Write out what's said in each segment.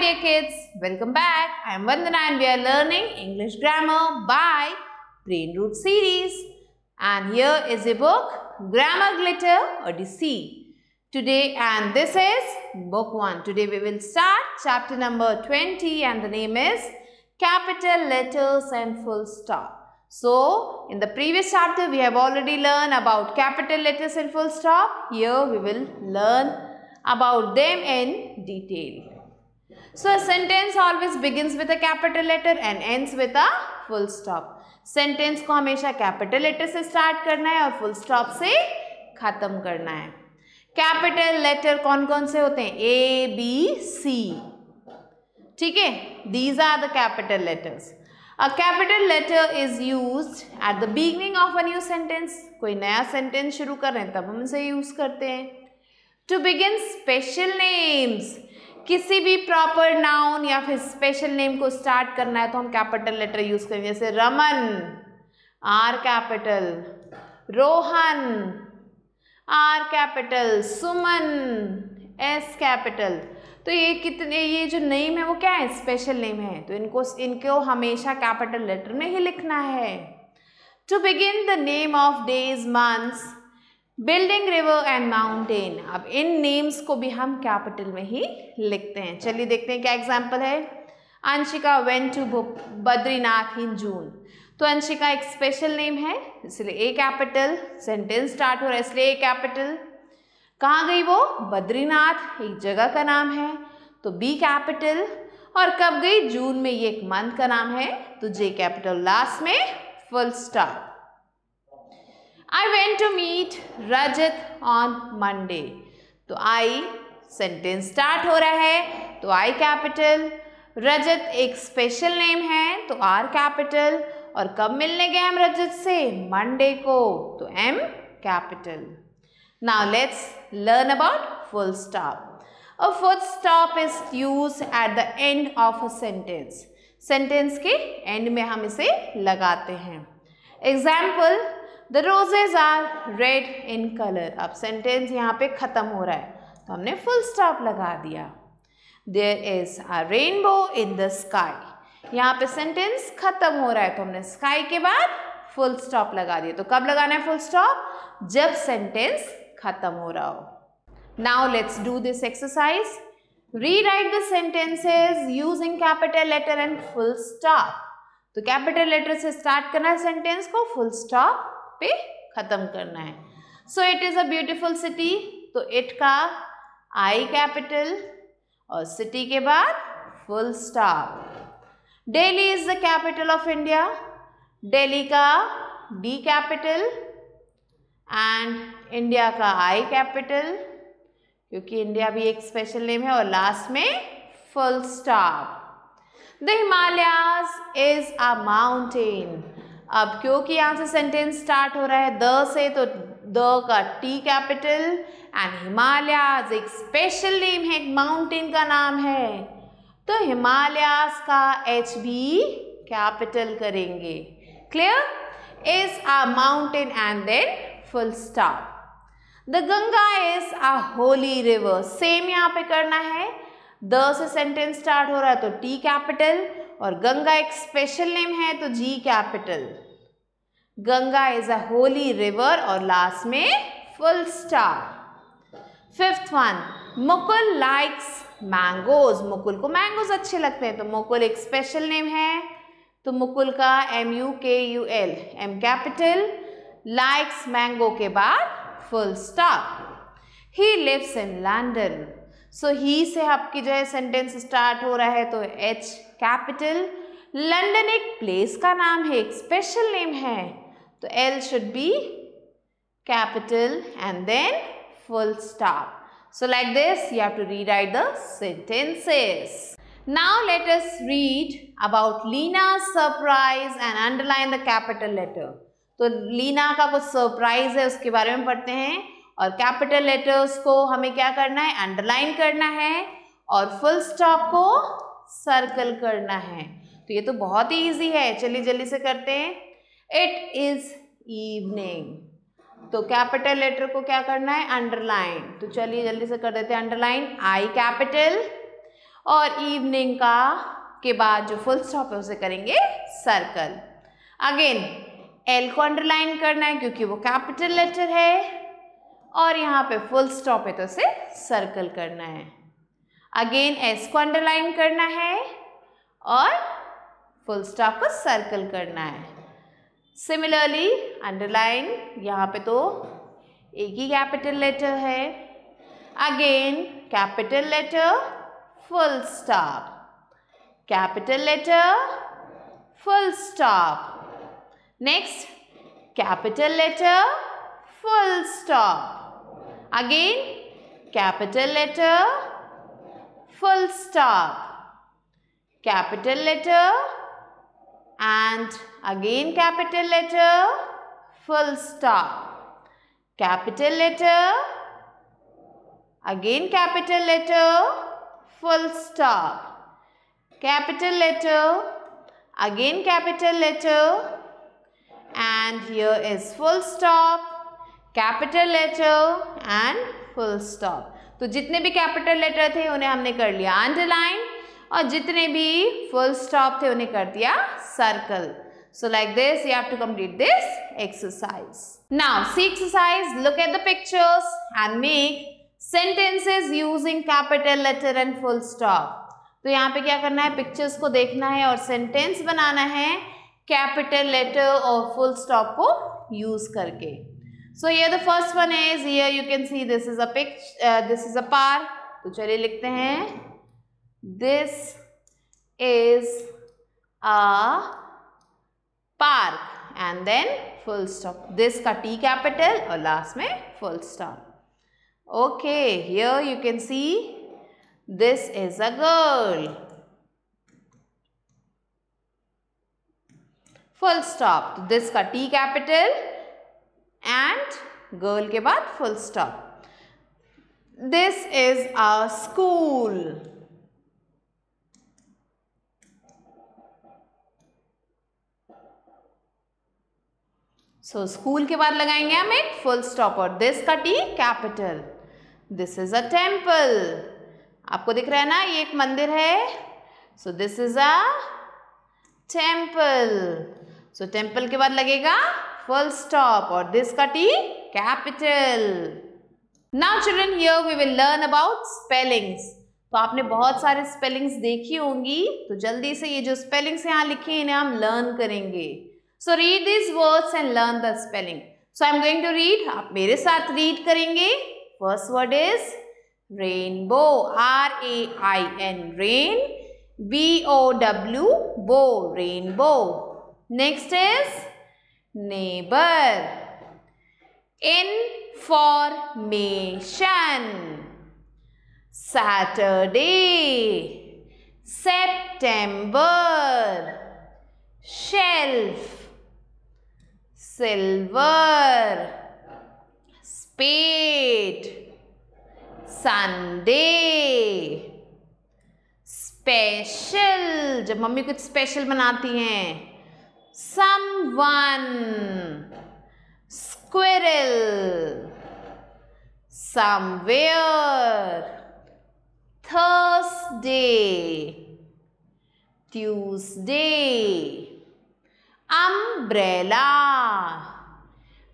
dear kids. Welcome back. I am Vandana and we are learning English grammar by Brain Root series. And here is a book, Grammar Glitter Odyssey. Today and this is book 1. Today we will start chapter number 20 and the name is Capital Letters and Full Stop. So, in the previous chapter we have already learned about capital letters and full stop. Here we will learn about them in detail. So, a sentence always begins with a capital letter and ends with a full stop. Sentence को हमेशा capital letter से start करना है और full stop से खत्म करना है। कैपिटल लेटर कौन कौन से होते हैं? ए बी सी ठीक है? These are the capital letters a capital letter is use at the beginning of a new sentence कोई नया सेंटेंस शुरू कर रहे हैं, तब हम इसे यूज़ करते हैं। टू बिगिन स्पेशल नेम्स किसी भी प्रॉपर नाउन या फिर स्पेशल नेम को स्टार्ट करना है तो हम कैपिटल लेटर यूज़ करेंगे। जैसे Raman R capital Rohan R capital Suman S capital तो ये कितने, ये जो नेम है वो क्या है? स्पेशल नेम है। तो इनको इनको हमेशा कैपिटल लेटर में ही लिखना है। To begin the name of days months building river and mountain अब इन नेम्स को भी हम कैपिटल में ही लिखते हैं। चलिए देखते हैं क्या एग्ज़ाम्पल है। Anshika went to Badrinath in June तो अंशिका एक स्पेशल नेम है, इसलिए ए कैपिटल सेंटेंस स्टार्ट हो रहा है, इसलिए ए कैपिटल कहाँ गई वो? बद्रीनाथ, एक जगह का नाम है। तो बी कैपिटल और कब गई? जून में ये एक मंथ का नाम है। तो जे कैपिटल लास्ट में full stop I went to meet Rajat on Monday तो आई सेंटेंस स्टार्ट हो रहा है तो आई कैपिटल रजत एक स्पेशल नेम है तो आर कैपिटल और कब मिलने गए हम रजत से? मंडे को तो M capital now let's learn about full stop a full stop is use at the end of a sentence sentence के एंड में हम इसे लगाते हैं. Example the roses are red in colour अब सेंटेंस यहाँ पे ख़त्म हो रहा है। तो हमने फुल स्टॉप लगा दिया। There is a rainbow in the sky यहाँ पे सेंटेंस खत्म हो रहा है। तो हमने स्काई के बाद फुल स्टॉप लगा दिया। तो कब लगाना है फुल स्टॉप जब सेंटेंस खत्म हो रहा हो। Now let's do this exercise rewrite the sentences using capital letter and full stop तो कैपिटल लेटर से स्टार्ट करना है सेंटेंस को फुल स्टॉप पे ख़त्म करना है। So it is a beautiful city तो इट का आई कैपिटल और सिटी के बाद full stop Delhi is the capital of India Delhi का डी कैपिटल एंड इंडिया का आई कैपिटल क्योंकि इंडिया भी एक स्पेशल नेम है और लास्ट में full stop the Himalayas is a mountain अब क्योंकि यहाँ से सेंटेंस स्टार्ट हो रहा है, द से तो द का टी कैपिटल एंड हिमालयाज एक स्पेशल नेम है, एक माउंटेन का नाम है। तो हिमालयाज का एच भी कैपिटल करेंगे। Clear is a mountain and then full stop the Ganga is a holy river same यहाँ पे करना है। द से सेंटेंस स्टार्ट हो रहा है तो टी कैपिटल और गंगा एक स्पेशल नेम है तो G capital Ganga is a holy river और लास्ट में full star fifth one Mukul likes mangoes Mukul को मैंगोज अच्छे लगते हैं तो मुकुल एक स्पेशल नेम है. तो मुकुल का M U K U L M capital likes mango के बाद full stop he lives in London so he से आपकी जो है सेंटेंस स्टार्ट हो रहा है तो एच कैपिटल लंडन एक प्लेस का नाम है, एक स्पेशल नेम है। तो L should be capital and then full stop so like this you have to rewrite the sentences. Now let us read about Lina's surprise and underline the capital letter. तो लीना का कुछ surprise है, उसके बारे में पढ़ते हैं। और कैपिटल लेटर्स को हमें क्या करना है? अंडरलाइन करना है। और फुल स्टॉप को सर्कल करना है। तो ये तो बहुत ही ईजी है। चलिए जल्दी से करते हैं। इट इज़ इवनिंग तो कैपिटल लेटर को क्या करना है? अंडरलाइन तो चलिए जल्दी से कर देते हैं अंडरलाइन आई कैपिटल और इवनिंग का, के बाद जो फुल स्टॉप है, उसे करेंगे सर्कल अगेन एल को अंडरलाइन करना है क्योंकि वो कैपिटल लेटर है। और यहाँ पे फुल स्टॉप है तो उसे सर्कल करना है। अगेन एस को अंडरलाइन करना है और फुल स्टॉप को सर्कल करना है। सिमिलरली अंडरलाइन यहाँ पे तो एक ही कैपिटल लेटर है। Again capital letter full stop capital letter full stop next capital letter full stop again capital letter, full stop. Capital letter and again capital letter, full stop. Capital letter, again capital letter, full stop. Capital letter, again capital letter. And here is full stop. Capital letter and full stop तो जितने भी capital letter थे, उन्हें हमने कर लिया। Underline और जितने भी फुल स्टॉप थे, उन्हें कर दिया circle so like this you have to complete this exercise now C exercise look at the pictures and make sentences using capital letter and full stop तो यहाँ पे क्या करना है? पिक्चर्स को देखना है और सेंटेंस बनाना है कैपिटल लेटर और फुल स्टॉप को यूज़ करके। सो ये the first one is here you can see this is a picture this is a park तो चलिए लिखते हैं this is a park and then full stop this का टी कैपिटल और लास्ट में full stop okay here you can see This is a girl. Full stop. This का T capital and girl के बाद full stop this is a school so school के बाद लगाएँगे हम एक फुल स्टॉप और दिस का T capital this is a temple आपको दिख रहा है ना, ये एक मंदिर है। So this is a temple so temple के बाद लगेगा स्टॉप और दिस का T capital now children here we will learn about spellings तो आपने बहुत सारे स्पेलिंग्स देखी होंगी तो जल्दी से ये जो स्पेलिंग्स यहाँ लिखे हैं इन्हें हम लर्न करेंगे. So read this words and learn the spelling so I am going to read आप मेरे साथ रीड करेंगे. First word is rainbow R A I N rain B O W bow rainbow next is neighbor information Saturday September shelf silver spade Sunday special जब मम्मी कुछ special बनाती हैं someone squirrel somewhere Thursday Tuesday umbrella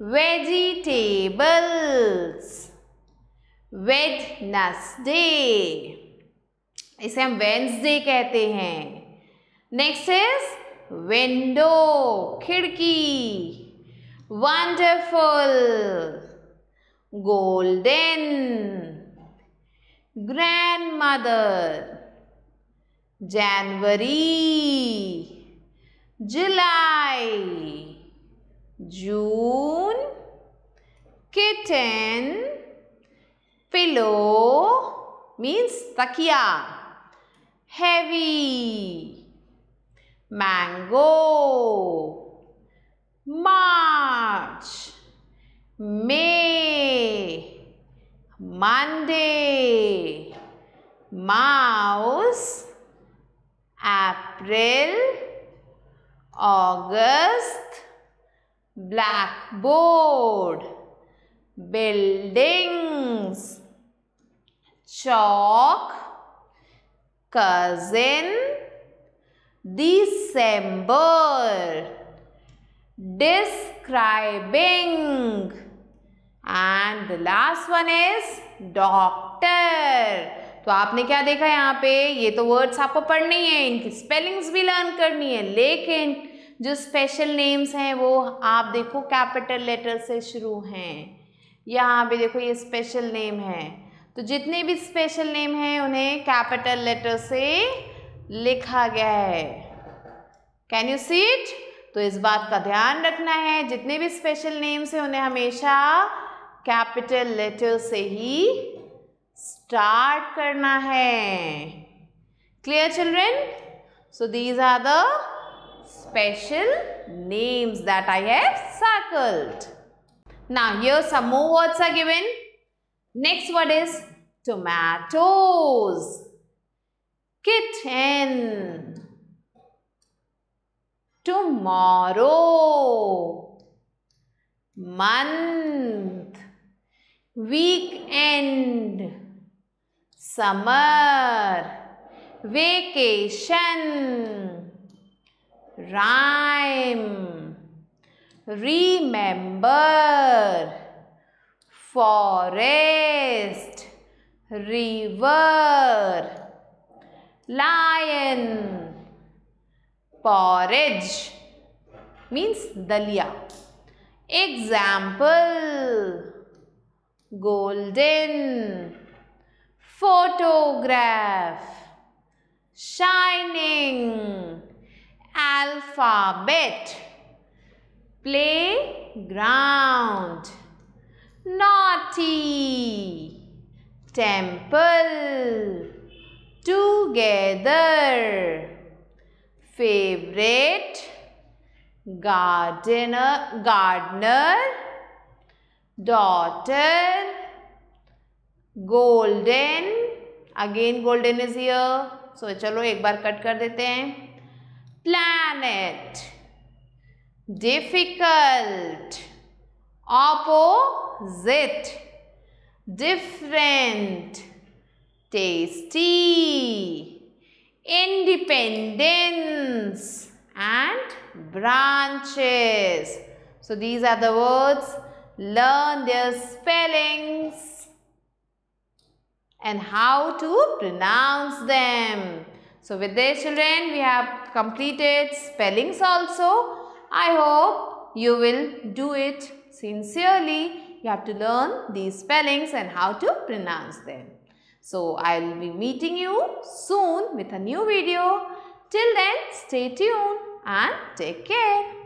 vegetables Wednesday इसे हम Wednesday कहते हैं। Next is window खिड़की wonderful golden grandmother January July June kitten Pillow means takia. Heavy. Mango. March. May. Monday. Mouse. April. August. Blackboard. Buildings chalk, cousin December. Describing. And the last one is doctor. तो आपने क्या देखा यहाँ पे? ये तो words आपको पढ़नी है इनकी स्पेलिंग्स भी लर्न करनी है, लेकिन जो स्पेशल नेम्स हैं वो आप देखो कैपिटल लेटर से शुरू हैं। यहाँ पे देखो ये स्पेशल नेम है। तो जितने भी स्पेशल नेम हैं, उन्हें कैपिटल लेटर से लिखा गया है। कैन यू सी इट तो इस बात का ध्यान रखना है जितने भी स्पेशल नेम्स हैं उन्हें हमेशा कैपिटल लेटर से ही स्टार्ट करना है। Clear children so these are the special names that I have circled. Now here some more words are given. Next word is tomatoes, kitten, tomorrow, month, weekend, summer, vacation, rhyme, remember, forest, river, lion, porridge means dalia. Example, golden, photograph, shining, alphabet. Playground. Naughty. Temple together favorite gardener gardener daughter golden again golden is here so चलो एक बार cut कर देते हैं planet difficult opposite different tasty independence and branches so these are the words learn their spellings and how to pronounce them so with this children, we have completed spellings also. I hope you will do it sincerely. You have to learn these spellings and how to pronounce them. So I will be meeting you soon with a new video. Till then, stay tuned and take care.